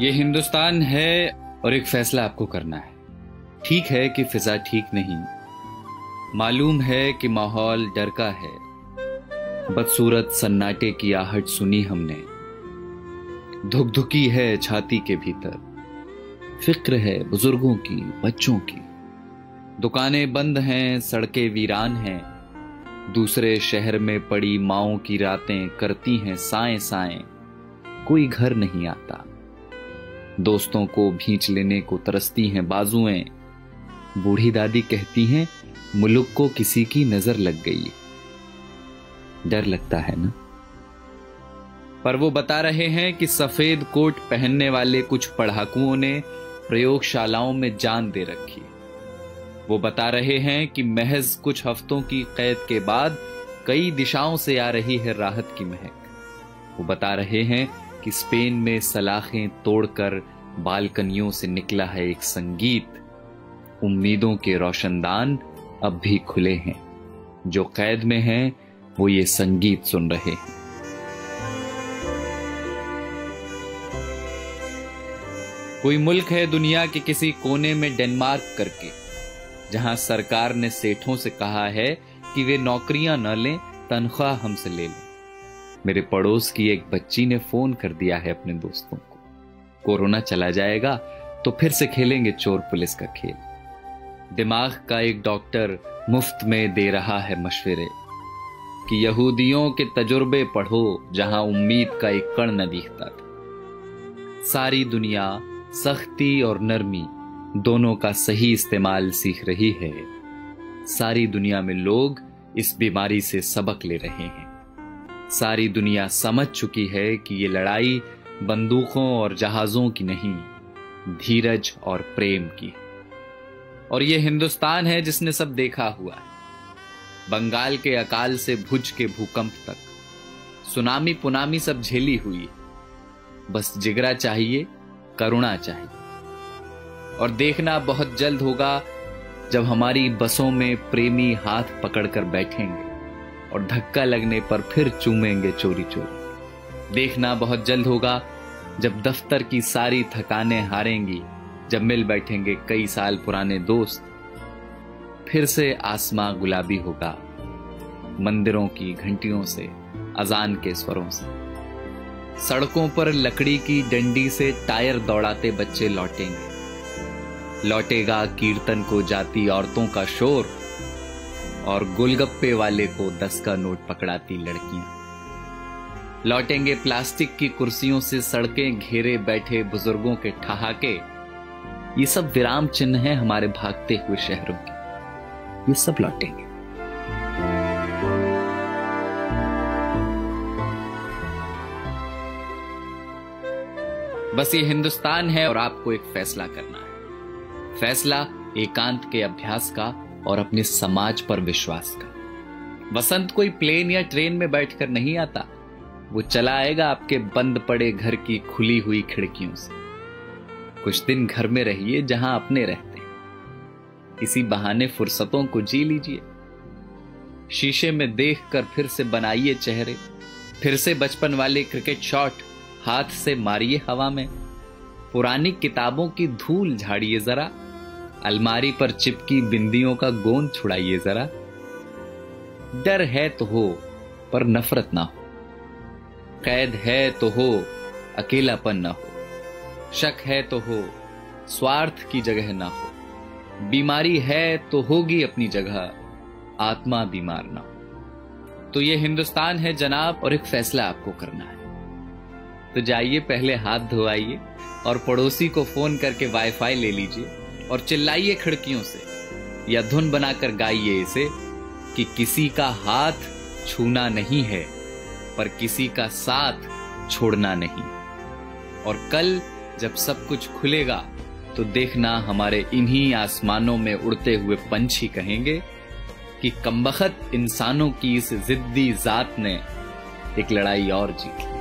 ये हिंदुस्तान है और एक फैसला आपको करना है। ठीक है कि फिजा ठीक नहीं। मालूम है कि माहौल डर का है। बदसूरत सन्नाटे की आहट सुनी हमने। धुक धुकी है छाती के भीतर। फ़िक्र है बुज़ुर्गों की, बच्चों की। दुकानें बंद हैं, सड़कें वीरान हैं। दूसरे शहर में पड़ी माओ की रातें करती हैं साए साए। कोई घर नहीं आता। दोस्तों को भींच लेने को तरसती हैं बाजुएँ। बूढ़ी दादी कहती हैं, मुल्क को किसी की नज़र लग गई डर लगता है ना? पर वो बता रहे हैं कि सफ़ेद कोट पहनने वाले कुछ पढ़ाकुओं ने प्रयोगशालाओं में जान दे रखी वो बता रहे हैं कि महज कुछ हफ्तों की कैद के बाद कई दिशाओं से आ रही है राहत की महक। वो बता रहे हैं कि स्पेन में सलाखें तोड़कर बालकनियों से निकला है एक संगीत। उम्मीदों के रोशनदान अब भी खुले हैं। जो कैद में हैं, वो ये संगीत सुन रहे हैं। कोई मुल्क है दुनिया के किसी कोने में डेनमार्क करके, जहाँ सरकार ने सेठों से कहा है कि वे नौकरियाँ न लें, तनख्वाह हमसे ले लें। मेरे पड़ोस की एक बच्ची ने फ़ोन कर दिया है अपने दोस्तों को। कोरोना चला जाएगा तो फिर से खेलेंगे चोर पुलिस का खेल। दिमाग का एक डॉक्टर मुफ़्त में दे रहा है मशवरे कि यहूदियों के तजुर्बे पढ़ो जहाँ उम्मीद का एक कण न दिखता था। सारी दुनिया सख्ती और नरमी दोनों का सही इस्तेमाल सीख रही है। सारी दुनिया में लोग इस बीमारी से सबक ले रहे हैं। सारी दुनिया समझ चुकी है कि ये लड़ाई बंदूकों और जहाजों की नहीं, धीरज और प्रेम की और ये हिंदुस्तान है जिसने सब देखा हुआ है। बंगाल के अकाल से भुज के भूकंप तक, सुनामी पुनामी सब झेली हुई बस जिगरा चाहिए, करुणा चाहिए। और देखना बहुत जल्द होगा जब हमारी बसों में प्रेमी हाथ पकड़कर बैठेंगे। और धक्का लगने पर फिर चूमेंगे चोरी चोरी। देखना बहुत जल्द होगा जब दफ्तर की सारी थकाने हारेंगी, जब मिल बैठेंगे कई साल पुराने दोस्त। फिर से आसमां गुलाबी होगा, मंदिरों की घंटियों से, अजान के स्वरों से। सड़कों पर लकड़ी की डंडी से टायर दौड़ाते बच्चे लौटेंगे। लौटेगा कीर्तन को जाती औरतों का शोर और गोलगप्पे वाले को दस का नोट पकड़ाती लड़कियाँ। लौटेंगे प्लास्टिक की कुर्सियों से सड़कें, घेरे बैठे बुज़ुर्गों के ठहाके। ये सब विराम चिन्ह है हमारे भागते हुए शहरों के। ये सब लौटेंगे। बस ये हिंदुस्तान है और आपको एक फैसला करना है। फैसला एकांत के अभ्यास का और अपने समाज पर विश्वास का वसंत कोई प्लेन या ट्रेन में बैठकर नहीं आता। वो चला आएगा आपके बंद पड़े घर की खुली हुई खिड़कियों से। कुछ दिन घर में रहिए जहाँ अपने रहते इसी बहाने फुर्सतों को जी लीजिए। शीशे में देखकर फिर से बनाइए चेहरे। फिर से बचपन वाले क्रिकेट शॉट हाथ से मारिए हवा में। पुरानी किताबों की धूल झाड़िए जरा। अलमारी पर चिपकी बिंदियों का गोंद छुड़ाइए जरा। डर है तो हो, पर नफरत ना हो। कैद है तो हो, अकेलापन ना हो। शक है तो हो, स्वार्थ की जगह ना हो। बीमारी है तो होगी अपनी जगह, आत्मा बीमार ना हो। तो ये हिंदुस्तान है जनाब, और एक फैसला आपको करना है। तो जाइए, पहले हाथ धोआइए, और पड़ोसी को फ़ोन करके वाईफाई ले लीजिए। और चिल्लाइए खिड़कियों से, या धुन बनाकर गाइए इसे, कि किसी का हाथ छूना नहीं है, पर किसी का साथ छोड़ना नहीं। और कल जब सब कुछ खुलेगा तो देखना हमारे इन्हीं आसमानों में उड़ते हुए पंछी कहेंगे, कि कमबख्त इंसानों की इस जिद्दी जात ने एक लड़ाई और जीत।